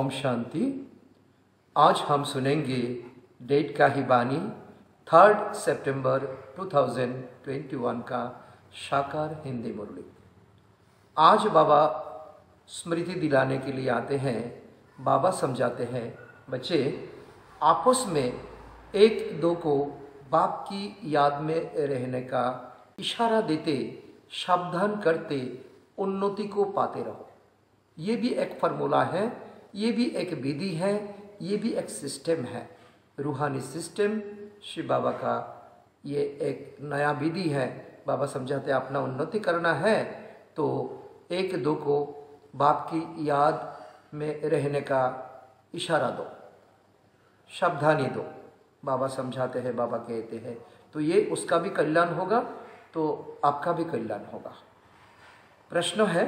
ओम शांति। आज हम सुनेंगे डेट का ही बानी, थर्ड सितंबर 2021 का शाकार हिंदी मुरली। आज बाबा स्मृति दिलाने के लिए आते हैं, बाबा समझाते हैं, बच्चे, आपस में एक दो को बाप की याद में रहने का इशारा देते, सावधान करते, उन्नति को पाते रहो। ये भी एक फार्मूला है ये भी एक विधि है, ये भी एक सिस्टम है। रूहानी सिस्टम शिव बाबा का ये एक नया विधि है। बाबा समझाते अपना उन्नति करना है तो एक दो को बाप की याद में रहने का इशारा दो, सावधानी दो। बाबा समझाते हैं, बाबा कहते हैं तो ये उसका भी कल्याण होगा तो आपका भी कल्याण होगा। प्रश्न है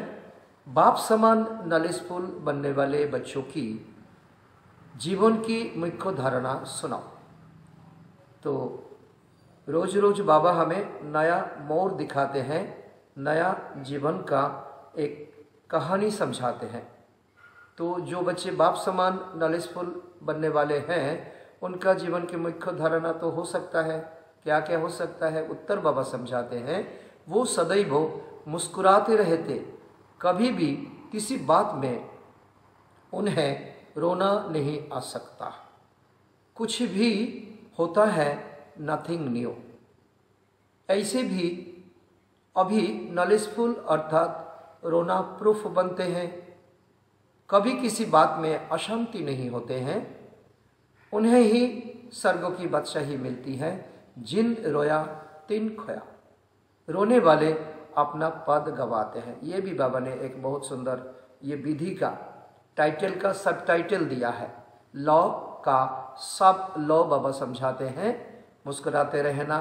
बाप समान नॉलेजफुल बनने वाले बच्चों की जीवन की मुख्य धारणा सुनाओ। तो रोज रोज बाबा हमें नया मोर दिखाते हैं, नया जीवन का एक कहानी समझाते हैं। तो जो बच्चे बाप समान नॉलेजफुल बनने वाले हैं, उनका जीवन की मुख्य धारणा तो हो सकता है। क्या क्या हो सकता है? उत्तर बाबा समझाते हैं। वो सदैव मुस्कुराते रहते कभी भी किसी बात में उन्हें रोना नहीं आ सकता। कुछ भी होता है नथिंग न्यू ऐसे भी अभी नॉलेजफुल अर्थात रोना प्रूफ बनते हैं। कभी किसी बात में अशांति नहीं होते हैं। उन्हें ही स्वर्गों की बादशाही मिलती है, जिन रोया, तिन खोया। रोने वाले अपना पद गवाते हैं। ये भी बाबा ने एक बहुत सुंदर ये विधि का टाइटल का सब टाइटल दिया है। लॉ का सब लॉ बाबा समझाते हैं, मुस्कुराते रहना,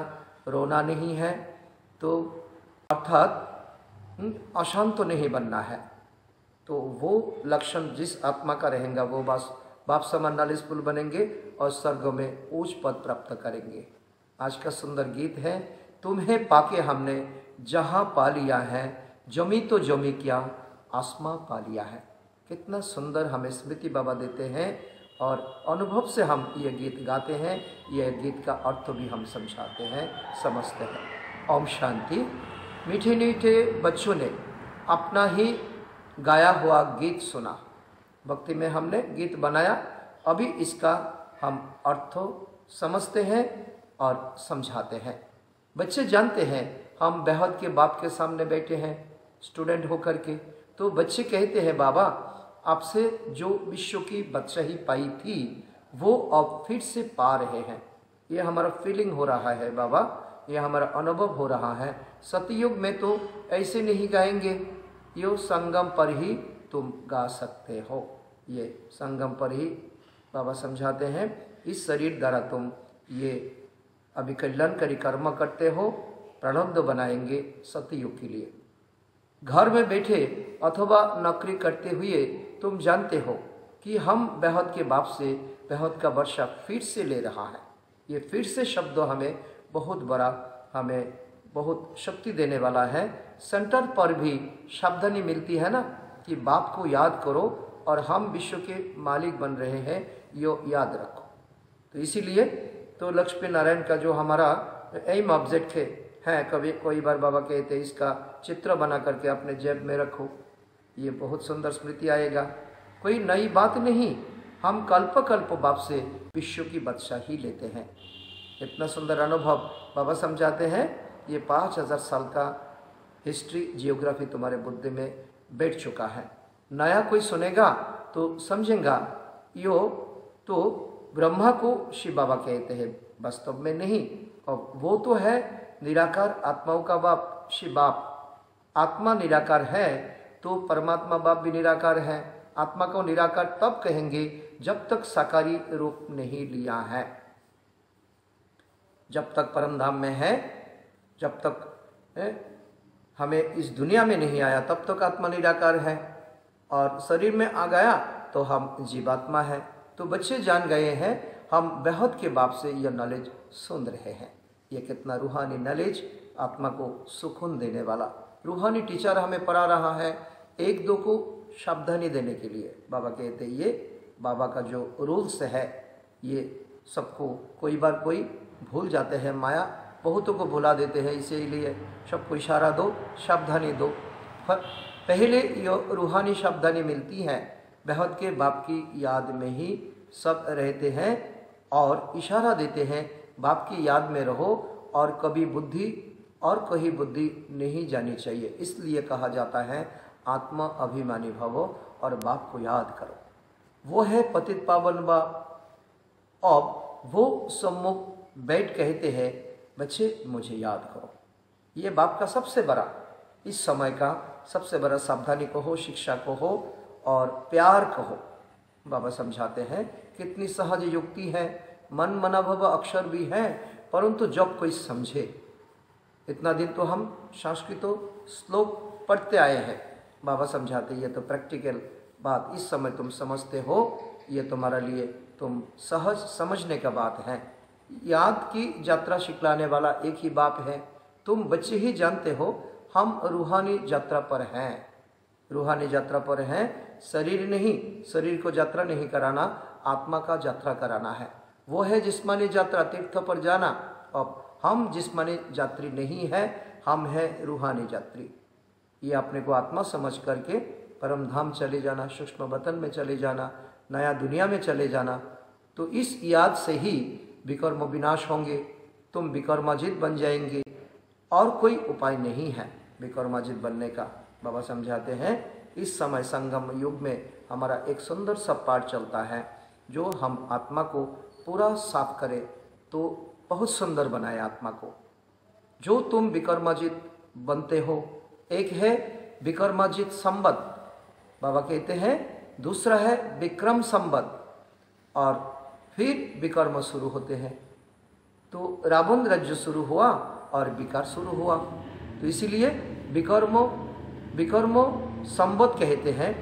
रोना नहीं है तो अर्थात अशांत तो नहीं बनना है। तो वो लक्षण जिस आत्मा का रहेगा, वो बस, बाप समान नॉलेजफुल बनेंगे और स्वर्ग में ऊंच पद प्राप्त करेंगे। आज का सुंदर गीत है, तुम्हें पाके हमने जहाँ पा लिया है, जमी तो जमी क्या, आसमां पा लिया है। कितना सुंदर हमें स्मृति बाबा देते हैं और अनुभव से हम ये गीत गाते हैं। यह गीत का अर्थ भी हम समझाते हैं, समझते हैं। ओम शांति। मीठे मीठे बच्चों ने अपना ही गाया हुआ गीत सुना। भक्ति में हमने गीत बनाया। अभी इसका हम अर्थ समझते हैं और समझाते हैं। बच्चे जानते हैं हम बेहद के बाप के सामने बैठे हैं स्टूडेंट होकर के। तो बच्चे कहते हैं, बाबा, आपसे जो विश्व की बादशाही पाई थी, वो अब फिर से पा रहे हैं। ये हमारा फीलिंग हो रहा है, बाबा। ये हमारा अनुभव हो रहा है। सतयुग में तो ऐसे नहीं गाएँगे। यो संगम पर ही तुम गा सकते हो। ये संगम पर ही बाबा समझाते हैं, इस शरीर द्वारा तुम ये अभी कल्याणकारी कर्म करते हो। प्रणब्ध बनाएँगे सतयुग के लिए। घर में बैठे अथवा नौकरी करते हुए तुम जानते हो कि हम बेहद के बाप से बेहद का वर्षा फिर से ले रहा है। ये फिर से शब्द हमें बहुत बड़ा, हमें बहुत शक्ति देने वाला है। सेंटर पर भी सावधानी मिलती है ना कि बाप को याद करो और हम विश्व के मालिक बन रहे हैं, यो याद रखो। तो इसीलिए तो लक्ष्मी नारायण का जो हमारा एम ऑब्जेक्ट है है, कभी कोई बार बाबा कहते, इसका चित्र बना करके अपने जेब में रखो। ये बहुत सुंदर स्मृति आएगा। कोई नई बात नहीं, हम कल्प कल्प बाप से विश्व की बादशाही लेते हैं। इतना सुंदर अनुभव बाबा समझाते हैं, ये पाँच हज़ार साल का हिस्ट्री, जियोग्राफी तुम्हारे बुद्धि में बैठ चुका है। नया कोई सुनेगा तो समझेगा, यो तो ब्रह्मा को शिव बाबा कहते हैं। वास्तव में नहीं, और वो तो है निराकार आत्माओं का बाप शिव बाप। आत्मा निराकार है तो परमात्मा बाप भी निराकार है। आत्मा को निराकार तब कहेंगे जब तक साकारी रूप नहीं लिया है। जब तक परम धाम में है जब तक है, हमें इस दुनिया में नहीं आया तब तक आत्मा निराकार है। और शरीर में आ गया तो हम जीवात्मा है। तो बच्चे जान गए हैं हम बेहद के बाप से यह नॉलेज सुन रहे हैं। ये कितना रूहानी नॉलेज आत्मा को सुकून देने वाला। रूहानी टीचर हमें पढ़ा रहा है एक दो को सावधानी देने के लिए। बाबा कहते ये बाबा का जो रूल्स है, ये सबको कोई बार कोई भूल जाते हैं माया। बहुतों को भुला देते हैं, इसीलिए सबको इशारा दो, सावधानी दो। पहले ये रूहानी सावधानी मिलती है बेहद के बाप की याद में ही सब रहते हैं और इशारा देते हैं बाप की याद में रहो और कभी बुद्धि और कहीं बुद्धि नहीं जानी चाहिए। इसलिए कहा जाता है, आत्मा अभिमानी भवो और बाप को याद करो। वो है पतित पावन बाप अब वो सम्मुख बैठ कहते हैं, बच्चे, मुझे याद करो। ये बाप का सबसे बड़ा, इस समय का सबसे बड़ा सावधानी को हो शिक्षा को हो और प्यार को हो बाबा समझाते हैं, कितनी सहज युक्ति है। मन मनाभव अक्षर भी है, परंतु जब कोई समझे। इतना दिन तो हम संस्कृत श्लोक पढ़ते आए हैं। बाबा समझाते, ये तो प्रैक्टिकल बात, इस समय तुम समझते हो, ये तुम्हारे लिए तुम सहज समझने का बात है। याद की यात्रा सिखलाने वाला एक ही बाप है, तुम बच्चे ही जानते हो, हम रूहानी यात्रा पर हैं। रूहानी यात्रा पर हैं, शरीर नहीं, शरीर को यात्रा नहीं कराना, आत्मा का यात्रा कराना है। वो है जिस्मानी यात्रा तीर्थ पर जाना। अब हम जिस्मानी यात्री नहीं है, हम है रूहानी यात्री ये अपने को आत्मा समझ करके परम धाम चले जाना, सूक्ष्म वतन में चले जाना, नया दुनिया में चले जाना। तो इस याद से ही विकर्म विनाश होंगे, तुम विकर्माजित बन जाएँगे। और कोई उपाय नहीं है विकर्माजित बनने का। बाबा समझाते हैं, इस समय संगम युग में हमारा एक सुंदर सा पाठ चलता है, जो हम आत्मा को पूरा साफ़ करे तो बहुत सुंदर बनाए आत्मा को। जो तुम विकर्माजित बनते हो, एक है विकर्माजित संबद्ध बाबा कहते हैं, दूसरा है विक्रम संबद्ध और फिर विकर्म शुरू होते हैं। तो रावण राज्य शुरू हुआ और विकार शुरू हुआ। तो इसीलिए विकर्मो विकर्मो संबद्ध कहते हैं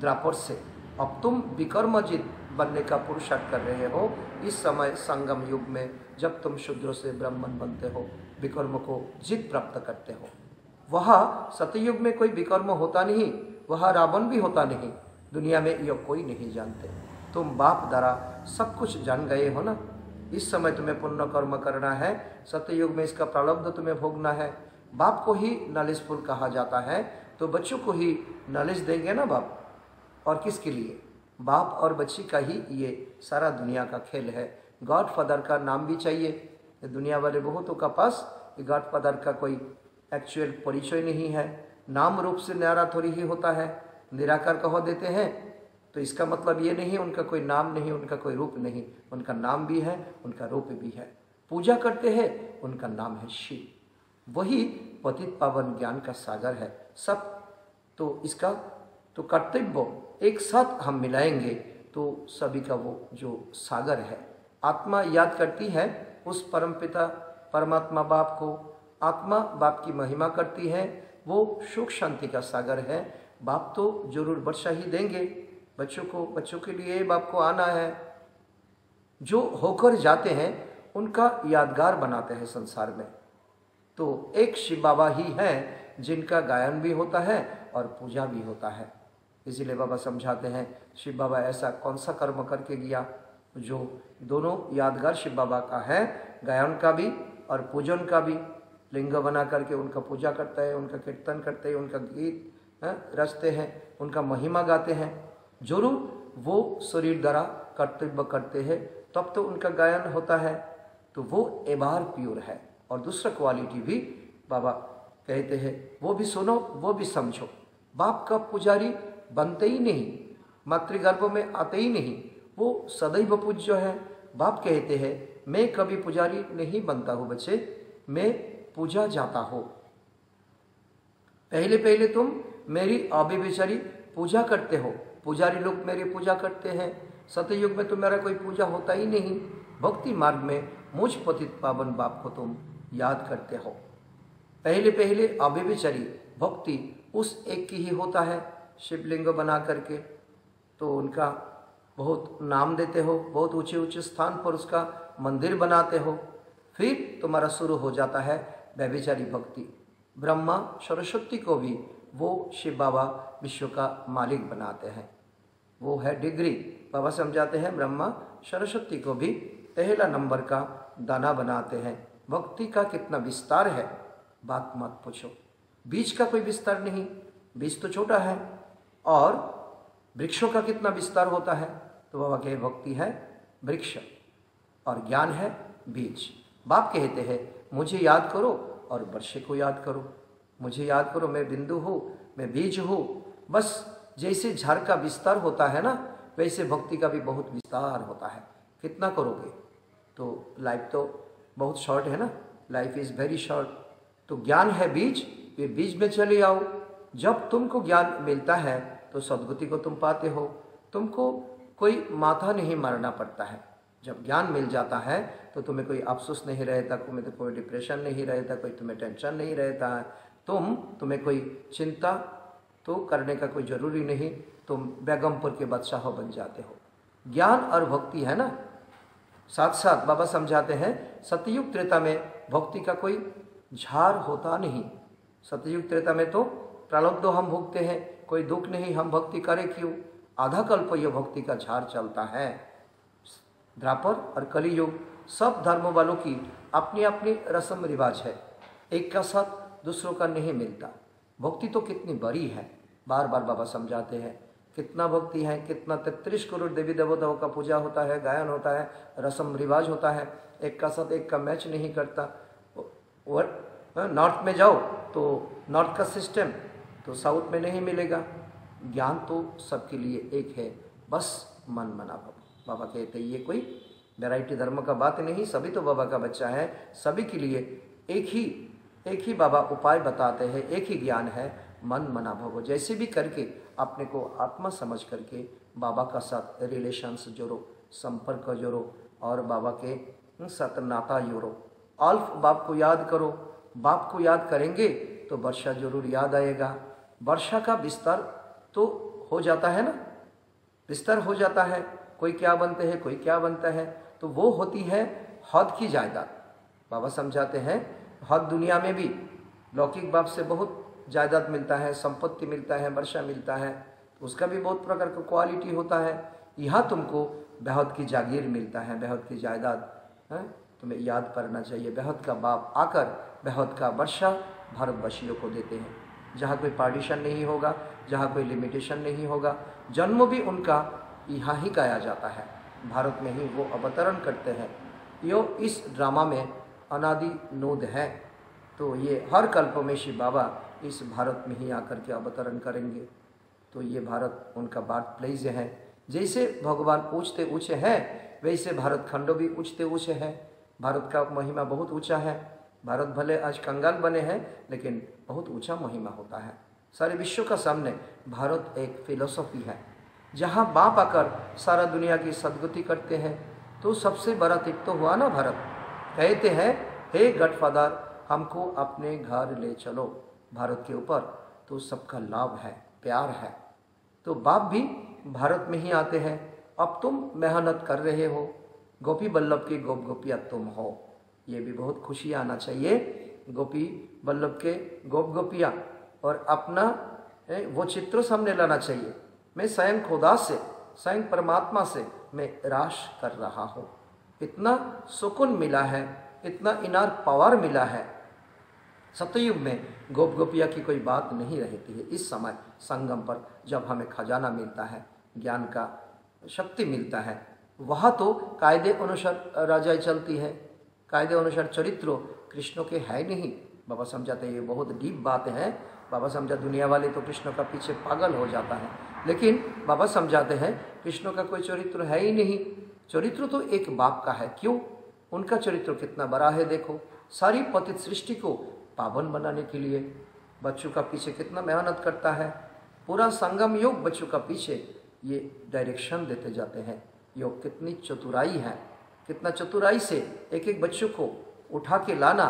द्रापर से। अब तुम विकर्मजित बनने का पुरुषार्थ कर रहे हो, इस समय संगम युग में जब तुम शुद्र से ब्राह्मण बनते हो, विकर्म को जीत प्राप्त करते हो। वह सतयुग में कोई विकर्म होता नहीं, वह रावण भी होता नहीं, दुनिया में यह कोई नहीं जानते। तुम बाप द्वारा सब कुछ जान गए हो ना? इस समय तुम्हें पुण्य कर्म करना है सत्ययुग में इसका प्रारब्ध तुम्हें भोगना है। बाप को ही नॉलेजफुल कहा जाता है तो बच्चों को ही नॉलेज देंगे ना बाप? और किसके लिए? बाप और बच्ची का ही ये सारा दुनिया का खेल है। गॉड फादर का नाम भी चाहिए। दुनिया वाले बहुतों का पास गॉड फादर का कोई एक्चुअल परिचय नहीं है। नाम रूप से न्यारा थोड़ी ही होता है। निराकार कहो देते हैं तो इसका मतलब ये नहीं, उनका कोई नाम नहीं, उनका कोई रूप नहीं। उनका नाम भी है, उनका रूप भी है। पूजा करते हैं, उनका नाम है शिव। वही पतित पावन ज्ञान का सागर है। सब तो इसका तो कर्तव्य एक साथ हम मिलाएँगे तो सभी का वो जो सागर है, आत्मा याद करती है, उस परमपिता परमात्मा बाप को, आत्मा बाप की महिमा करती है, वो सुख शांति का सागर है। बाप तो ज़रूर वर्षा ही देंगे, बच्चों को, बच्चों के लिए बाप को आना है। जो होकर जाते हैं, उनका यादगार बनाते हैं संसार में। तो एक शिव बाबा ही हैं, जिनका गायन भी होता है और पूजा भी होता है। इसीलिए बाबा समझाते हैं शिव बाबा ऐसा कौन सा कर्म करके गया जो दोनों यादगार शिव बाबा का है गायन का भी और पूजन का भी। लिंग बना करके उनका पूजा करता है उनका कीर्तन करते हैं उनका गीत है, रचते हैं उनका महिमा गाते हैं। ज़रूर वो शरीर द्वारा कर्तव्य करते हैं तब तो उनका गायन होता है। तो वो एबार प्योर है। और दूसरा क्वालिटी भी बाबा कहते हैं वो भी सुनो वो भी समझो। बाप का पुजारी बनते ही नहीं, मातृगर्भ में आते ही नहीं, वो सदैव पूज्य है। बाप कहते हैं, मैं कभी पुजारी नहीं बनता हूँ बच्चे, मैं पूजा जाता हूँ। पहले पहले तुम मेरी अभिविचारी पूजा करते हो। पुजारी लोग मेरी पूजा करते हैं। सतयुग में तो मेरा कोई पूजा होता ही नहीं। भक्ति मार्ग में मुझ पतित पावन बाप को तुम याद करते हो। पहले पहले अभिविचारी भक्ति उस एक की ही होता है। शिवलिंग बना करके तो उनका बहुत नाम देते हो, बहुत ऊँचे ऊँचे स्थान पर उसका मंदिर बनाते हो, फिर तुम्हारा शुरू हो जाता है व्यभिचारी भक्ति। ब्रह्मा सरस्वती को भी वो शिव बाबा विश्व का मालिक बनाते हैं। वो है डिग्री, बाबा समझाते हैं ब्रह्मा सरस्वती को भी पहला नंबर का दाना बनाते हैं। भक्ति का कितना विस्तार है, बात मत पूछो। बीज का कोई विस्तार नहीं, बीज तो छोटा है। और वृक्षों का कितना विस्तार होता है? तो बाबा कहे, भक्ति है वृक्ष और ज्ञान है बीज। बाप कहते हैं, मुझे याद करो और वर्षे को याद करो। मुझे याद करो, मैं बिंदु हूँ, मैं बीज हूँ। बस जैसे झाड़ का विस्तार होता है ना, वैसे भक्ति का भी बहुत विस्तार होता है। कितना करोगे? तो लाइफ तो बहुत शॉर्ट है ना। लाइफ इज़ वेरी शॉर्ट तो ज्ञान है बीज ये बीज में चले आओ। जब तुमको ज्ञान मिलता है तो सदगति को तुम पाते हो। तुमको कोई माथा नहीं मारना पड़ता है। जब ज्ञान मिल जाता है तो तुम्हें कोई अफसोस नहीं रहता, तुम्हें तो कोई डिप्रेशन नहीं रहता, कोई तुम्हें टेंशन नहीं रहता। है तुम, तुम्हें कोई चिंता तो करने का कोई ज़रूरी नहीं, तुम बैगमपुर के बादशाह बन जाते हो। ज्ञान और भक्ति है ना? साथ साथ बाबा समझाते हैं, सतयुग त्रेता में भक्ति का कोई झार होता नहीं। सतयुग त्रेता में तो प्रारब्ध हम भुगते हैं। कोई दुख नहीं, हम भक्ति करें क्यों? आधा कल्प यह भक्ति का झार चलता है। द्रापर और कलियुग, सब धर्मों वालों की अपनी अपनी रस्म रिवाज है। एक का साथ दूसरों का नहीं मिलता। भक्ति तो कितनी बड़ी है। बार बार बाबा समझाते हैं, कितना भक्ति है, कितना तैतीस करोड़ देवी देवताओं का पूजा होता है, गायन होता है रस्म रिवाज होता है। एक का साथ एक का मैच नहीं करता। और नॉर्थ में जाओ तो नॉर्थ का सिस्टम तो साउथ में नहीं मिलेगा। ज्ञान तो सबके लिए एक है। बस मन मना बाबा। बाबा कहते ये कोई वेराइटी धर्म का बात नहीं, सभी तो बाबा का बच्चा है। सभी के लिए एक ही एक ही बाबा उपाय बताते हैं, एक ही ज्ञान है। मन मना भवो जैसे भी करके अपने को आत्मा समझ करके बाबा का साथ रिलेशंस जोड़ो, संपर्क जोड़ो और बाबा के साथ नाता जोड़ो। अल्फ बाप को याद करो। बाप को याद करेंगे तो वर्षा ज़रूर याद आएगा। वर्षा का विस्तार तो हो जाता है ना? विस्तार हो जाता है, कोई क्या बनते हैं, कोई क्या बनता है तो वो होती है हद की जायदाद। बाबा समझाते हैं, हद दुनिया में भी लौकिक बाप से बहुत जायदाद मिलता है, संपत्ति मिलता है, वर्षा मिलता है उसका भी बहुत प्रकार का क्वालिटी होता है। यहाँ तुमको बेहद की जागीर मिलता है, बेहद की जायदाद, है? तुम्हें याद करना चाहिए, बेहद का बाप आकर बेहद का वर्षा भारतवासियों को देते हैं। जहाँ कोई पार्टीशन नहीं होगा, जहाँ कोई लिमिटेशन नहीं होगा। जन्म भी उनका यहाँ ही गाया जाता है। भारत में ही वो अवतरण करते हैं। यो इस ड्रामा में अनादि नोद है। तो ये हर कल्प में शिव बाबा इस भारत में ही आकर के अवतरण करेंगे। तो ये भारत उनका बार्थ प्लेस है। जैसे भगवान ऊँचते ऊँचे हैं, वैसे भारत खंडो भी ऊँचते ऊँचे हैं। भारत का महिमा बहुत ऊँचा है। भारत भले आज कंगाल बने हैं, लेकिन बहुत ऊँचा महिमा होता है। सारे विश्व का सामने भारत एक फिलोसॉफी है। जहाँ बाप आकर सारा दुनिया की सदगति करते हैं तो सबसे बड़ा तिक तो हुआ ना भारत। कहते हैं, हे गडफादर, हमको अपने घर ले चलो। भारत के ऊपर तो सबका लाभ है, प्यार है। तो बाप भी भारत में ही आते हैं। अब तुम मेहनत कर रहे हो। गोपी बल्लभ की गोप गोपिया तुम हो। ये भी बहुत खुशी आना चाहिए। गोपी बल्लभ के गोप गोपिया और अपना वो चित्र सामने लाना चाहिए। मैं स्वयं खुदा से, स्वयं परमात्मा से मैं राश कर रहा हूँ। इतना सुकून मिला है, इतना इनार पावर मिला है। सतयुग में गोप गोपिया की कोई बात नहीं रहती है। इस समय संगम पर जब हमें खजाना मिलता है, ज्ञान का शक्ति मिलता है, वह तो कायदे अनुसार राजाएँ चलती है। कायदे अनुसार चरित्र कृष्ण के है नहीं। बाबा समझाते ये बहुत डीप बात है। बाबा समझा, दुनिया वाले तो कृष्ण का पीछे पागल हो जाता है। लेकिन बाबा समझाते हैं, कृष्ण का कोई चरित्र है ही नहीं। चरित्र तो एक बाप का है। क्यों? उनका चरित्र कितना बड़ा है देखो। सारी पतित सृष्टि को पावन बनाने के लिए। बच्चों का पीछे कितना मेहनत करता है। पूरा संगम योग बच्चों का पीछे ये डायरेक्शन देते जाते हैं। योग कितनी चतुराई है। कितना चतुराई से एक एक बच्चों को उठा के लाना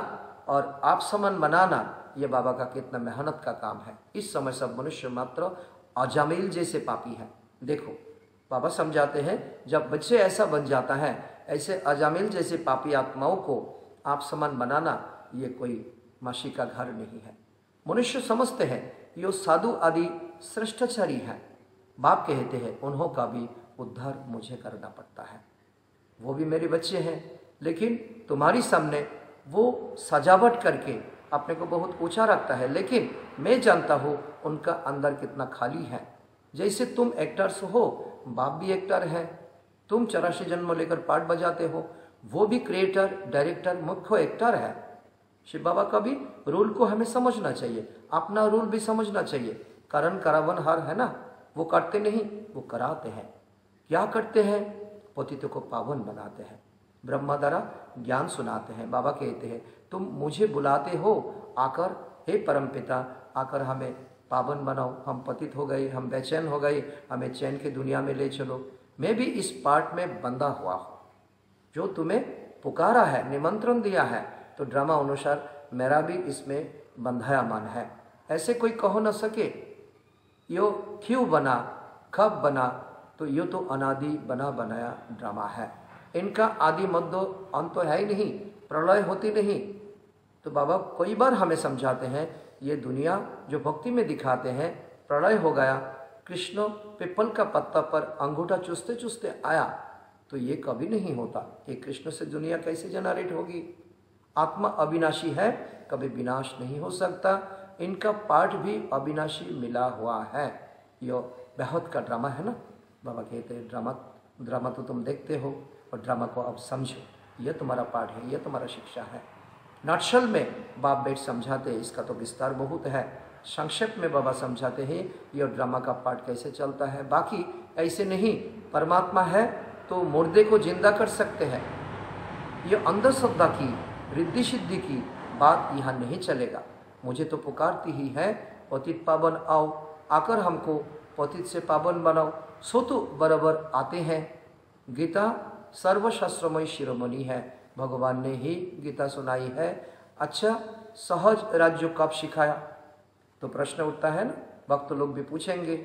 और आप समन बनाना ये बाबा का कितना मेहनत का काम है। इस समय सब मनुष्य मात्र अजामिल जैसे पापी है। देखो, बाबा समझाते हैं, जब बच्चे ऐसा बन जाता है, ऐसे अजामिल जैसे पापी आत्माओं को आप समान बनाना ये कोई मासी का घर नहीं है। मनुष्य समझते हैं यो साधु आदि श्रेष्ठाचारी है। बाप कहते हैं, उन्हों का भी उद्धार मुझे करना पड़ता है। वो भी मेरे बच्चे हैं। लेकिन तुम्हारी सामने वो सजावट करके अपने को बहुत ऊँचा रखता है। लेकिन मैं जानता हूँ उनका अंदर कितना खाली है। जैसे तुम एक्टर्स हो, बाप भी एक्टर है। तुम चौरासी जन्म लेकर पार्ट बजाते हो। वो भी क्रिएटर डायरेक्टर मुख्य एक्टर है। शिव बाबा का भी रूल को हमें समझना चाहिए। अपना रूल भी समझना चाहिए। कारण, करावन, हार, है ना? वो करते नहीं, वो कराते हैं। क्या करते हैं? पतितों को पावन बनाते हैं। ब्रह्मा द्वारा ज्ञान सुनाते हैं, बाबा कहते हैं, तुम मुझे बुलाते हो, आकर, हे परम पिता आकर हमें पावन बनाओ। हम पतित हो गए, हम बेचैन हो गए, हमें चैन की दुनिया में ले चलो। मैं भी इस पार्ट में बंधा हुआ हूँ। जो तुम्हें पुकारा है, निमंत्रण दिया है तो ड्रामा अनुसार मेरा भी इसमें बंधाया मन है। ऐसे कोई कहो न सके, यो क्यों बना, कब बना तो ये तो अनादि बना बनाया ड्रामा है। इनका आदि मध्य अंत तो है ही नहीं, प्रलय होती नहीं। तो बाबा कई बार हमें समझाते हैं, ये दुनिया जो भक्ति में दिखाते हैं, प्रलय हो गया, कृष्ण पिपल का पत्ता पर अंगूठा चुसते चुसते आया तो ये कभी नहीं होता ये कृष्ण से दुनिया कैसे जनरेट होगी। आत्मा अविनाशी है, कभी विनाश नहीं हो सकता। इनका पाठ भी अविनाशी मिला हुआ है। यो बहुत का ड्रामा है ना? बाबा कहते हैं, ड्रामा ड्रामा तो तुम देखते हो और ड्रामा को अब समझो। यह तुम्हारा पाठ है यह तुम्हारा शिक्षा है। नटशल में बाप बेट समझाते इसका तो विस्तार बहुत है। संक्षेप में बाबा समझाते हैं यह ड्रामा का पाठ कैसे चलता है। बाकी ऐसे नहीं, परमात्मा है तो मुर्दे को ज़िंदा कर सकते हैं। ये अंधश्रद्धा की, रिद्धि सिद्धि की बात यहाँ नहीं चलेगा। मुझे तो पुकारती ही है, पतित पावन आओ, आकर हमको पतित से पावन बनाओ। सो तो बराबर आते हैं। गीता सर्वशास्त्रमय शिरोमणि है। भगवान ने ही गीता सुनाई है। अच्छा सहज राज्य कब सिखाया। तो प्रश्न उठता है ना, भक्त लोग भी पूछेंगे।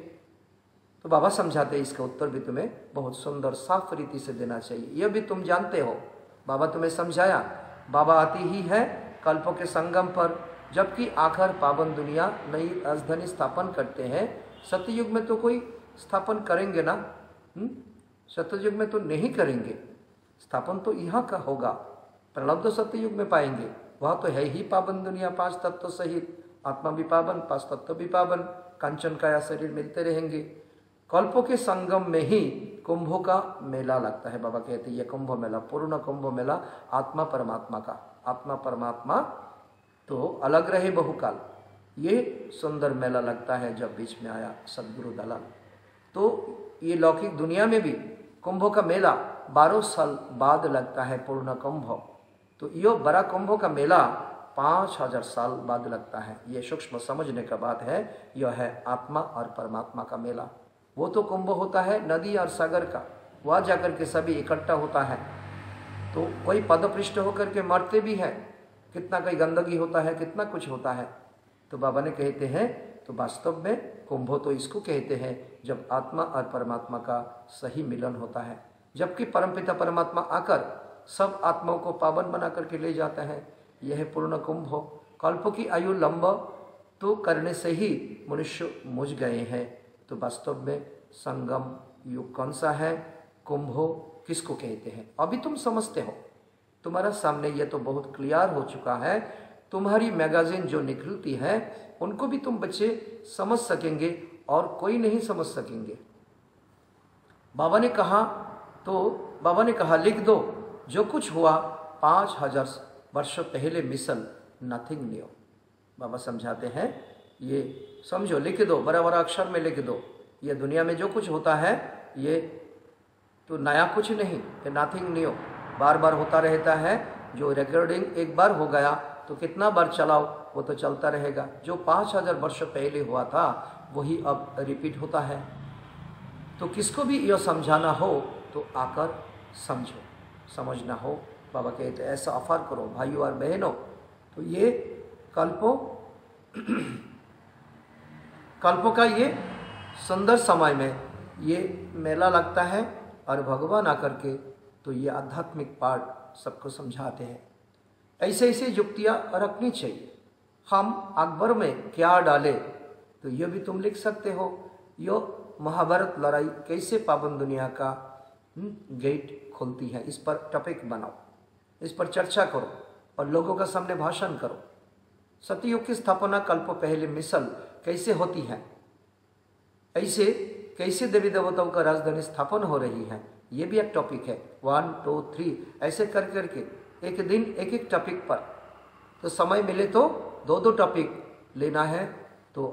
तो बाबा समझाते हैं, इसका उत्तर भी तुम्हें बहुत सुंदर, साफ़ रीति से देना चाहिए। यह भी तुम जानते हो। बाबा तुम्हें समझाया, बाबा आती ही है कल्पों के संगम पर, जबकि आखिर पावन दुनिया नई राजधानी स्थापन करते हैं। सत्ययुग में तो कोई स्थापन करेंगे ना? हम्म? सत्ययुग में तो नहीं करेंगे। स्थापन तो यहाँ का होगा। प्रलब्ध सत्ययुग में पाएँगे। वह तो है ही पावन दुनिया, पाँच तत्व सहित। आत्मा भी पावन, पाँच तत्व भी पावन। कंचन का या शरीर मिलते रहेंगे। कल्पों के संगम में ही कुंभों का मेला लगता है। बाबा कहते हैं, ये कुंभ मेला, पूर्ण कुंभ मेला, आत्मा परमात्मा का। आत्मा परमात्मा तो अलग रहे बहुकाल। ये सुंदर मेला लगता है जब बीच में आया सदगुरु दलाल। तो ये लौकिक दुनिया में भी कुंभों का मेला बारह साल बाद लगता है पूर्ण कुंभ। तो यो बड़ा कुंभों का मेला पाँच हज़ार साल बाद लगता है। ये सूक्ष्म समझने का बात है यह है आत्मा और परमात्मा का मेला। वो तो कुंभ होता है नदी और सागर का। वह जाकर के सभी इकट्ठा होता है। तो कोई पदपृष्ठ होकर के मरते भी है। कितना कई गंदगी होता है, कितना कुछ होता है। तो बाबा ने कहते हैं तो वास्तव में कुंभ तो इसको कहते हैं, जब आत्मा और परमात्मा का सही मिलन होता है। जबकि परमपिता परमात्मा आकर सब आत्माओं को पावन बना करके ले जाता है, यह पूर्ण कुंभ हो। कल्प की आयु लंब तो करने से ही मनुष्य मुझ गए हैं। तो वास्तव में संगम युग कौन सा है? कुंभो किसको कहते हैं? अभी तुम समझते हो। तुम्हारा सामने यह तो बहुत क्लियर हो चुका है। तुम्हारी मैगजीन जो निकलती है उनको भी तुम बच्चे समझ सकेंगे और कोई नहीं समझ सकेंगे। बाबा ने कहा तो बाबा ने कहा, लिख दो, जो कुछ हुआ, पाँच हज़ार वर्ष पहले मिसल नथिंग न्यू बाबा समझाते हैं, ये समझो, लिख दो बड़ा बड़ा अक्षर में लिख दो, ये दुनिया में जो कुछ होता है, ये तो नया कुछ नहीं, ये नथिंग न्यू बार बार होता रहता है, जो रिकॉर्डिंग एक बार हो गया तो कितना बार चलाओ वो तो चलता रहेगा। जो पाँच हज़ार वर्ष पहले हुआ था, वही अब रिपीट होता है। तो किसको भी यह समझाना हो तो आकर समझो, समझना हो। बाबा कहते ऐसा ऑफ़र करो, भाइयों और बहनों। तो ये कल्पों कल्पों का ये सुंदर समय में ये मेला लगता है और भगवान आकर के तो ये आध्यात्मिक पाठ सबको समझाते हैं। ऐसे ऐसे युक्तियाँ रखनी चाहिए। हम अकबर में क्या डाले? तो ये भी तुम लिख सकते हो। यो महाभारत लड़ाई कैसे पावन दुनिया का? हम्म, गेट खोलती है। इस पर टॉपिक बनाओ। इस पर चर्चा करो और लोगों के सामने भाषण करो। सतयुग की स्थापना कल्प पहले मिसल कैसे होती है? ऐसे कैसे देवी देवताओं का राजधानी स्थापन हो रही है? ये भी एक टॉपिक है। वन टू थ्री ऐसे कर करके एक दिन एक एक टॉपिक पर। तो समय मिले तो दो दो टॉपिक लेना है तो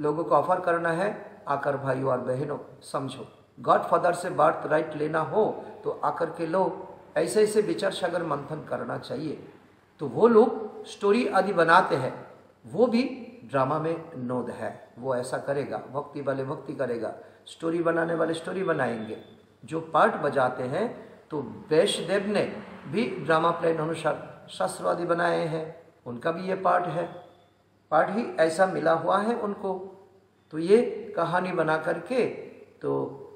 लोगों को ऑफ़र करना है, आकर भाइयों और बहनों, समझो। गॉड फादर से बर्थ राइट लेना हो तो आकर के लोग ऐसे ऐसे विचार सागर मंथन करना चाहिए। तो वो लोग स्टोरी आदि बनाते हैं, वो भी ड्रामा में नोद है। वो ऐसा करेगा, भक्ति वाले भक्ति करेगा। स्टोरी बनाने वाले स्टोरी बनाएँगे। जो पार्ट बजाते हैं तो वैष्णदेव ने भी ड्रामा प्लान अनुसार शास्त्रवादी बनाए हैं। उनका भी ये पार्ट है। पार्ट ही ऐसा मिला हुआ है उनको। तो ये कहानी बना करके तो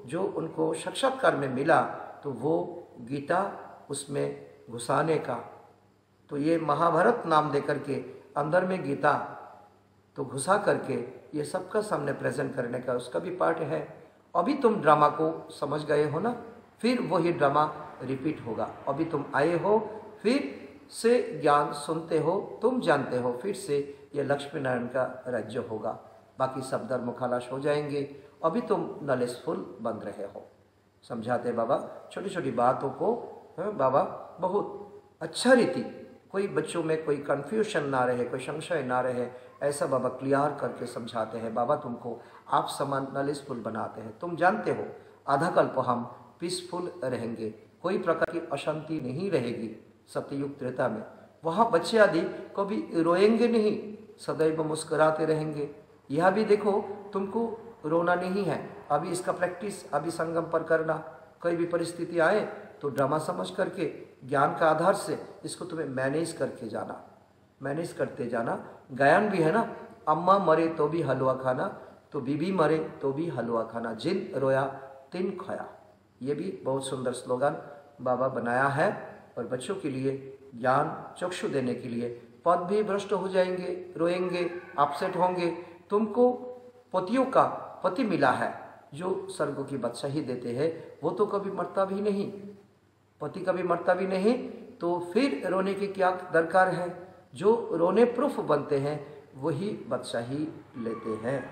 जो उनको साक्षात्कार में मिला तो वो गीता उसमें घुसाने का। तो ये महाभारत नाम दे करके अंदर में गीता तो घुसा करके ये सबका सामने प्रेजेंट करने का उसका भी पार्ट है। अभी तुम ड्रामा को समझ गए हो ना? फिर वही ड्रामा रिपीट होगा। अभी तुम आए हो, फिर से ज्ञान सुनते हो तुम जानते हो फिर से ये लक्ष्मी नारायण का राज्य होगा। बाकी सब धर्म खलाश हो जाएँगे। अभी तुम नॉलेजफुल बन रहे हो। समझाते बाबा छोटी छोटी बातों को हाँ, बाबा बहुत अच्छा रीति। कोई बच्चों में कोई कंफ्यूजन ना रहे कोई संशय ना रहे ऐसा बाबा क्लियर करके समझाते हैं। बाबा तुमको आप समान नॉलेजफुल बनाते हैं। तुम जानते हो आधा कल्प हम पीसफुल रहेंगे। कोई प्रकार की अशांति नहीं रहेगी। सत्ययुग त्रेता में। वहाँ बच्चे आदि कभी रोएँगे नहीं, सदैव मुस्कुराते रहेंगे। यह भी देखो, तुमको रोना नहीं है। अभी इसका प्रैक्टिस, अभी संगम पर करना। कोई भी परिस्थिति आए तो ड्रामा समझ करके, ज्ञान का आधार से इसको तुम्हें मैनेज करके जाना। मैनेज करते जाना। गायन भी है ना, अम्मा मरे तो भी हलवा खाना तो बीबी मरे तो भी हलवा खाना। जिन रोया, तिन खोया। ये भी बहुत सुंदर स्लोगन बाबा बनाया है। और बच्चों के लिए ज्ञान, चक्षु देने के लिए पद भी भ्रष्ट हो जाएँगे, रोएँगे अपसेट होंगे। तुमको पतियों का पति मिला है, जो स्वर्ग की बादशाही देते हैं, वो तो कभी मरता भी नहीं। पति कभी मरता भी नहीं तो फिर रोने की क्या दरकार है? जो रोने प्रूफ बनते हैं, वही बादशाही लेते हैं।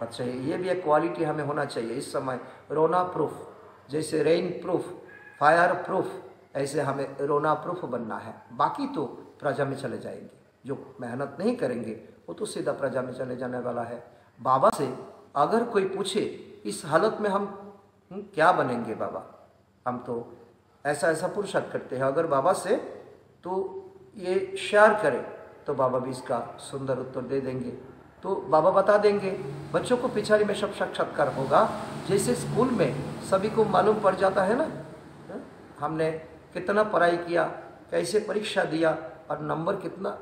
बादशाही, ये भी एक क्वालिटी हमें होना चाहिए। इस समय रोना प्रूफ जैसे रेन प्रूफ फायर प्रूफ ऐसे हमें रोना प्रूफ बनना है। बाकी तो प्रजा में चले जाएँगे। जो मेहनत नहीं करेंगे, वो तो सीधा प्रजा में चले जाने वाला है। बाबा से अगर कोई पूछे, इस हालत में हम क्या बनेंगे बाबा? हम तो ऐसा ऐसा पुरुषार्थ करते हैं। अगर बाबा से तो ये शेयर करें तो बाबा भी इसका सुंदर उत्तर दे देंगे। तो बाबा बता देंगे, बच्चों को पिछाड़ी में सब साक्षात्कार होगा। जैसे स्कूल में सभी को मालूम पड़ जाता है ना? हाँ? हमने कितना पढ़ाई किया, कैसे परीक्षा दिया और नंबर कितना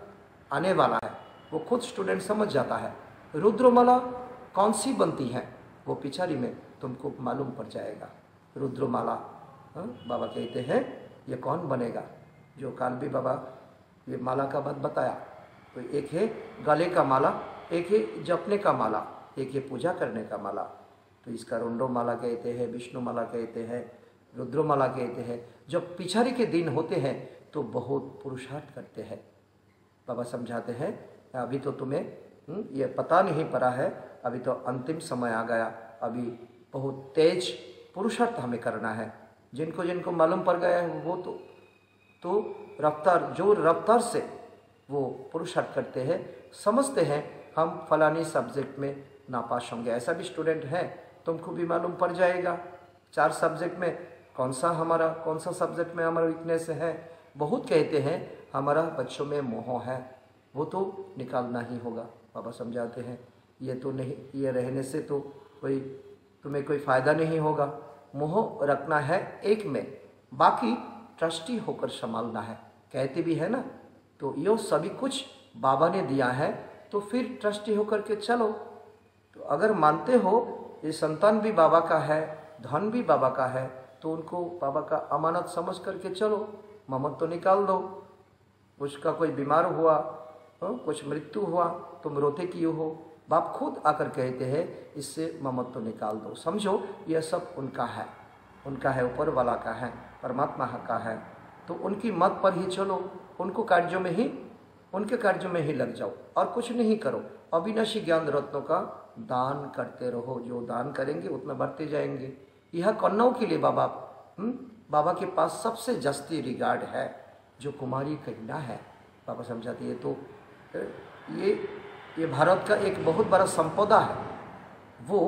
आने वाला है, वो खुद स्टूडेंट समझ जाता है। रुद्रमाला कौन सी बनती है? वो पिछाड़ी में तुमको मालूम पड़ जाएगा। रुद्रमाला हाँ? बाबा कहते हैं, ये कौन बनेगा? जो काल भी बाबा ये माला का बात बताया तो एक है गले का माला, एक है जपने का माला, एक है पूजा करने का माला। तो इसका रुंडो माला कहते हैं, विष्णु माला कहते हैं रुद्रमाला कहते हैं जब पिछाड़ी के दिन होते हैं तो बहुत पुरुषार्थ करते हैं। बाबा समझाते हैं अभी तो तुम्हें हम्म, ये पता नहीं पड़ा है अभी तो अंतिम समय आ गया अभी बहुत तेज पुरुषार्थ हमें करना है। जिनको जिनको मालूम पड़ गया है वो तो तो रफ्तार जो रफ्तार से वो पुरुषार्थ करते हैं। समझते हैं हम फलानी सब्जेक्ट में नापास होंगे। ऐसा भी स्टूडेंट है तुमको भी मालूम पड़ जाएगा। चार सब्जेक्ट में कौन सा हमारा, कौन सा सब्जेक्ट में हमारा वीकनेस है? बहुत कहते हैं, हमारा बच्चों में मोह है। वो तो निकालना ही होगा। बाबा समझाते हैं, ये तो नहीं, ये रहने से तो कोई, तुम्हें कोई फ़ायदा नहीं होगा। मोह रखना है एक में, बाकी ट्रस्टी होकर संभालना है। कहते भी है ना? तो यो सभी कुछ बाबा ने दिया है तो फिर ट्रस्टी होकर के चलो। तो अगर मानते हो, ये संतान भी बाबा का है, धन भी बाबा का है तो उनको बाबा का अमानत समझ करके चलो ममत तो निकाल दो। उसका कोई बीमार हुआ हाँ, कुछ मृत्यु हुआ तुम रोते क्यों हो? बाप खुद आकर कहते हैं इससे ममत्व तो निकाल दो। समझो यह सब उनका है। उनका है ऊपर वाला का है परमात्मा का है। तो उनकी मत पर ही चलो उनको कार्यों में ही उनके कार्यों में ही लग जाओ और कुछ नहीं करो। अविनाशी ज्ञान रत्नों का दान करते रहो। जो दान करेंगे उतना बढ़ते जाएँगे। यह कन्नाओं के लिए बाबा हुँ? हम्म, बाबा के पास सबसे जस्ती रिगार्ड है जो कुमारी कन्या है। बाबा समझाते ये तो ये ये भारत का एक बहुत बड़ा संपदा है। वो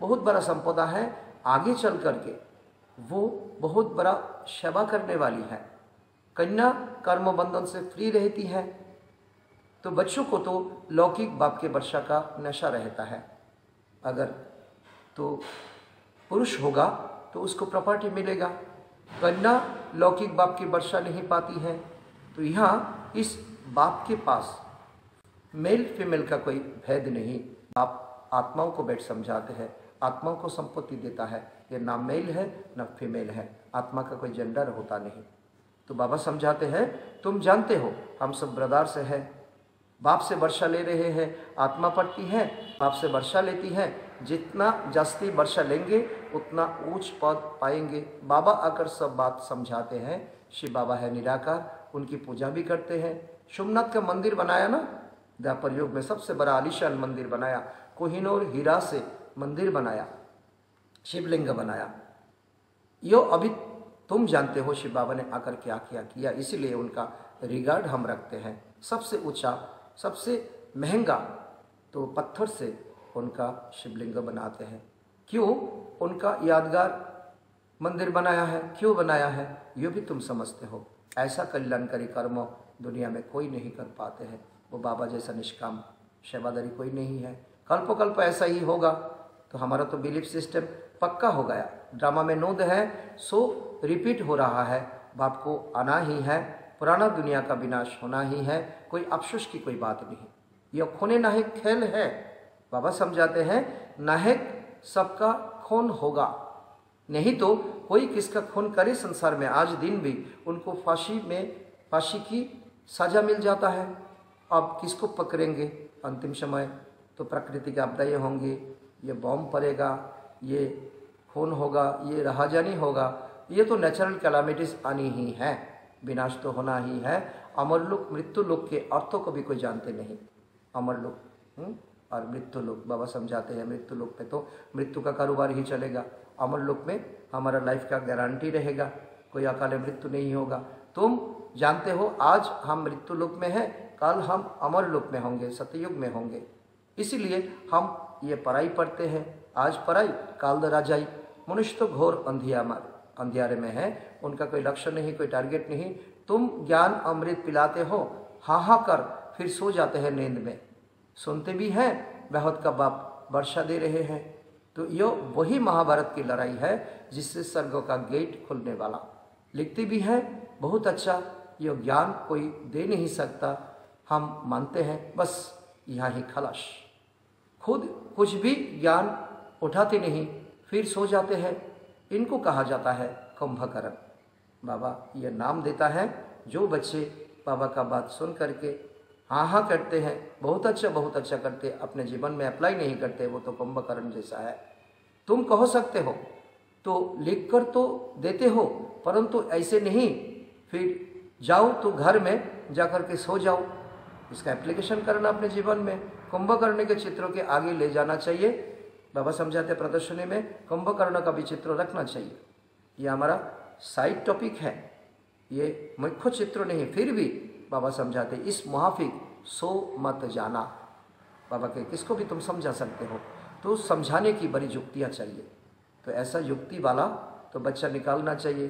बहुत बड़ा संपदा है आगे चल करके वो बहुत बड़ा सेवा करने वाली है। कन्या कर्म बंधन से फ्री रहती है। तो बच्चों को तो लौकिक बाप के वर्षा का नशा रहता है। अगर तो पुरुष होगा तो उसको प्रॉपर्टी मिलेगा। कन्या लौकिक बाप की वर्षा नहीं पाती है। तो यहाँ इस बाप के पास मेल फीमेल का कोई भेद नहीं। बाप आत्माओं को बैठ समझाते हैं, आत्माओं को संपत्ति देता है। ये ना मेल है, ना फीमेल है। आत्मा का कोई जेंडर होता नहीं। तो बाबा समझाते हैं, तुम जानते हो, हम सब ब्रदार से हैं। बाप से वर्षा ले रहे हैं, आत्मा पड़ती है, बाप से वर्षा लेती है जितना जास्ती वर्षा लेंगे, उतना ऊंच पद पाएँगे। बाबा आकर सब बात समझाते हैं। शिव बाबा है निराकार, उनकी पूजा भी करते हैं। सोमनाथ का मंदिर बनाया ना? द्वापर युग में सबसे बड़ा आलिशान मंदिर बनाया। कोहिनूर हीरा से मंदिर बनाया। शिवलिंग बनाया। यो अभी तुम जानते हो शिव बाबा ने आकर क्या क्या किया, इसीलिए उनका रिगार्ड हम रखते हैं। सबसे ऊँचा, सबसे महँगा तो पत्थर से उनका शिवलिंग बनाते हैं। क्यों? उनका यादगार मंदिर बनाया है। क्यों बनाया है? ये भी तुम समझते हो। ऐसा कल्याणकारी कर्म दुनिया में कोई नहीं कर पाते हैं। वो बाबा जैसा निष्काम सेवादारी कोई नहीं है। कल्प कल्प ऐसा ही होगा। तो हमारा तो बिलीफ सिस्टम पक्का हो गया। ड्रामा में नोद है, सो रिपीट हो रहा है। बाप को आना ही है। पुराना दुनिया का विनाश होना ही है। कोई अफसोस की कोई बात नहीं। यह खोने नाहिक खेल है। बाबा समझाते हैं, नाहक सबका खून होगा। नहीं तो कोई किसका खून करे संसार में? आज दिन भी उनको फांसी में, फांसी की सजा मिल जाता है। अब किसको पकड़ेंगे? अंतिम समय तो प्रकृति के आपदाएँ होंगी। ये बॉम्ब पड़ेगा, ये खून होगा, ये रहाजानी होगा। ये तो नेचुरल कैलामिटीज आनी ही है। विनाश तो होना ही है। अमर लोक, मृत्यु लोक के अर्थों को भी कोई जानते नहीं। अमर लोक हम्म? और मृत्यु लोक, बाबा समझाते हैं मृत्यु लोक पे तो मृत्यु का कारोबार ही चलेगा। अमर लोक में हमारा लाइफ का गारंटी रहेगा, कोई अकाले मृत्यु नहीं होगा। तुम जानते हो, आज हम मृत्यु लोक में हैं, कल हम अमर लोक में होंगे, सतयुग में होंगे। इसीलिए हम ये पढ़ाई पढ़ते हैं। आज पढ़ाई काल राजाई। मनुष्य तो घोर अंधिया अंधियारे में है, उनका कोई लक्ष्य नहीं, कोई टारगेट नहीं। तुम ज्ञान, अमृत पिलाते हो हा हा कर फिर सो जाते हैं नींद में। सुनते भी हैं बहुत का बाप वर्षा दे रहे हैं। तो यो वही महाभारत की लड़ाई है जिससे स्वर्ग का गेट खुलने वाला। लिखते भी हैं, बहुत अच्छा यो ज्ञान कोई दे नहीं सकता। हम मानते हैं, बस यहाँ ही खलाश। खुद कुछ भी ज्ञान उठाते नहीं, फिर सो जाते हैं। इनको कहा जाता है कुंभकर्ण। बाबा यह नाम देता है, जो बच्चे बाबा का बात सुन करके हाँ हाँ करते हैं, बहुत अच्छा बहुत अच्छा करते, अपने जीवन में अप्लाई नहीं करते, वो तो कुंभकर्ण जैसा है। तुम कहो सकते हो तो लिख कर तो देते हो, परंतु ऐसे नहीं। फिर जाओ तो घर में जाकर के सो जाओ। इसका एप्लीकेशन करना अपने जीवन में। कुंभकर्ण के चित्रों के आगे ले जाना चाहिए। बाबा समझाते प्रदर्शनी में, कुंभकर्ण का भी चित्र रखना चाहिए। ये हमारा साइड टॉपिक है। ये मुख्य चित्र नहीं, फिर भी बाबा समझाते, इस मुहाफिक सो मत जाना। बाबा के किसको भी तुम समझा सकते हो? तो समझाने की बड़ी युक्तियाँ चाहिए। तो ऐसा युक्ति वाला तो बच्चा निकालना चाहिए।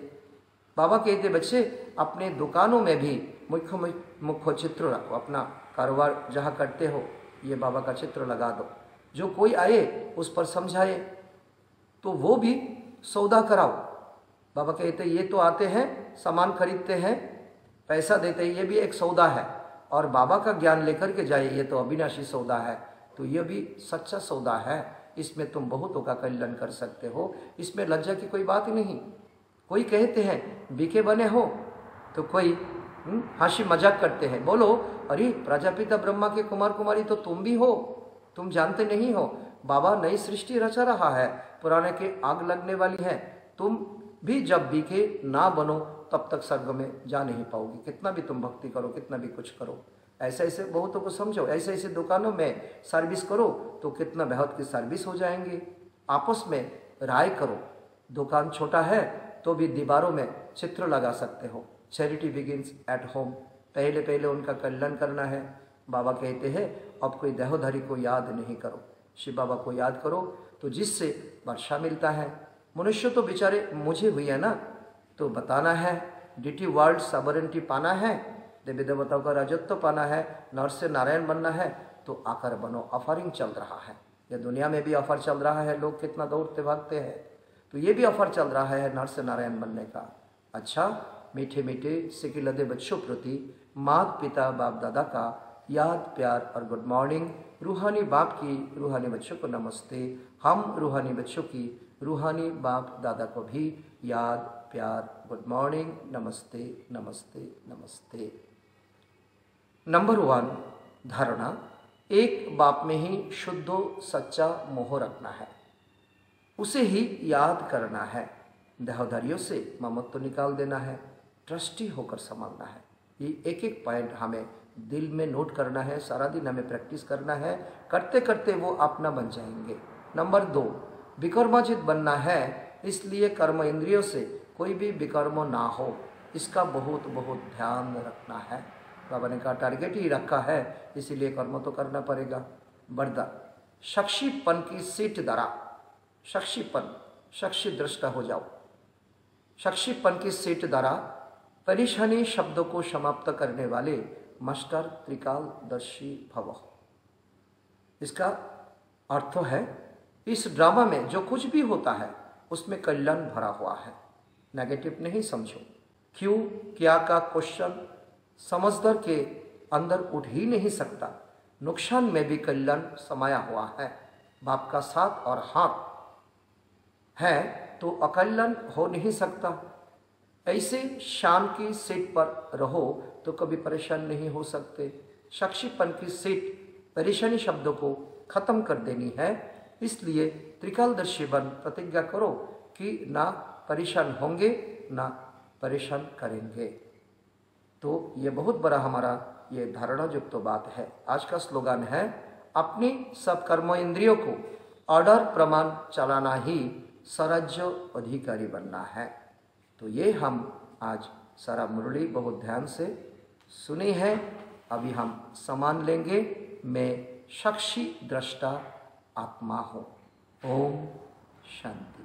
बाबा कहते, बच्चे, अपने दुकानों में भी मुख्य मुख्य चित्र रखो, अपना कारोबार जहाँ करते हो, ये बाबा का चित्र लगा दो। जो कोई आए, उस पर समझाए तो वो भी सौदा कराओ। बाबा कहते, ये तो आते हैं, सामान खरीदते हैं पैसा देते ये भी एक सौदा है। और बाबा का ज्ञान लेकर के जाए ये तो अविनाशी सौदा है। तो ये भी सच्चा सौदा है। इसमें तुम बहुतों का कल्याण कर सकते हो। इसमें लज्जा की कोई बात नहीं। कोई कहते हैं बीके बने हो तो कोई हम्म, हँसी मज़ाक करते हैं। बोलो अरे प्रजापिता ब्रह्मा के कुमार कुमारी तो तुम भी हो। तुम जानते नहीं हो। बाबा नई सृष्टि रचा रहा है। पुराने के आग लगने वाली है। तुम भी जब बीके ना बनो तब तक स्वर्ग में जा नहीं पाओगी। कितना भी तुम भक्ति करो, कितना भी कुछ करो, ऐसे ऐसे बहुतों को समझो, ऐसे ऐसे दुकानों में सर्विस करो तो कितना बहुत की सर्विस हो जाएँगे। आपस में राय करो, दुकान छोटा है तो भी दीवारों में चित्र लगा सकते हो। चैरिटी बिगिंस एट होम पहले पहले उनका कल्याण करना है। बाबा कहते हैं, अब कोई देहोधरी को याद नहीं करो। शिव बाबा को याद करो तो जिससे वर्षा मिलता है। मनुष्य तो बेचारे मुझे हुई है ना तो बताना है डिटी वर्ल्ड सबरेंटी पाना है, देवी देवताओं का राजत्व पाना है नर से नारायण बनना है तो आकर बनो ऑफरिंग चल रहा है। ये दुनिया में भी ऑफ़र चल रहा है, लोग कितना दौड़ते भागते हैं। तो ये भी ऑफ़र चल रहा है नर से नारायण बनने का। अच्छा मीठे मीठे सिकी लदे बच्चों प्रति माता पिता, बाप, दादा का याद, प्यार और गुड मॉर्निंग रूहानी बाप की, रूहानी बच्चों को नमस्ते। हम रूहानी बच्चों की, रूहानी बाप, दादा को भी याद प्यार। गुड मॉर्निंग नमस्ते नमस्ते नमस्ते। नंबर वन धारणा। एक बाप में ही शुद्ध, सच्चा मोह रखना है। उसे ही याद करना है। देहधारियों से ममत्व निकाल देना है। ट्रस्टी होकर संभालना है। ये एक एक पॉइंट हमें दिल में नोट करना है, सारा दिन हमें प्रैक्टिस करना है। करते करते वो अपना बन जाएँगे। नंबर दो विकर्माजित बनना है, इसलिए कर्म इंद्रियों से कोई भी विकर्म ना हो, इसका बहुत बहुत ध्यान रखना है। बाबा ने कहा टारगेट ही रखा है, इसीलिए कर्म तो करना पड़ेगा। बरदा, शक्षीपन की सीट दरा शक्षीपन शक्षी दृष्टा हो जाओ। शक्षीपन की सीट दरा परेशानी शब्दों को समाप्त करने वाले मास्टर त्रिकालदर्शी भव। इसका अर्थ है, इस ड्रामा में जो कुछ भी होता है, उसमें कल्याण भरा हुआ है। नेगेटिव नहीं समझो। क्यों? क्या का क्वेश्चन समझदार के अंदर उठ ही नहीं सकता। नुकसान में भी कल्याण समाया हुआ है। बाप का साथ और हाथ है तो अकल्याण हो नहीं सकता। ऐसे शान की सीट पर रहो तो कभी परेशान नहीं हो सकते। शक्षीपन की सीट परेशानी शब्दों को खत्म कर देनी है। इसलिए त्रिकालदर्शी बन प्रतिज्ञा करो कि ना परेशान होंगे, ना परेशान करेंगे। तो ये बहुत बड़ा हमारा ये धारणा युक्त बात है। आज का स्लोगन है, अपने सब कर्म इंद्रियों को ऑर्डर प्रमाण चलाना ही स्वराज्य अधिकारी बनना है। तो ये हम आज सारा मुरली बहुत ध्यान से सुने हैं। अभी हम समान लेंगे। मैं साक्षी दृष्टा आत्मा हूँ। ओम शांति।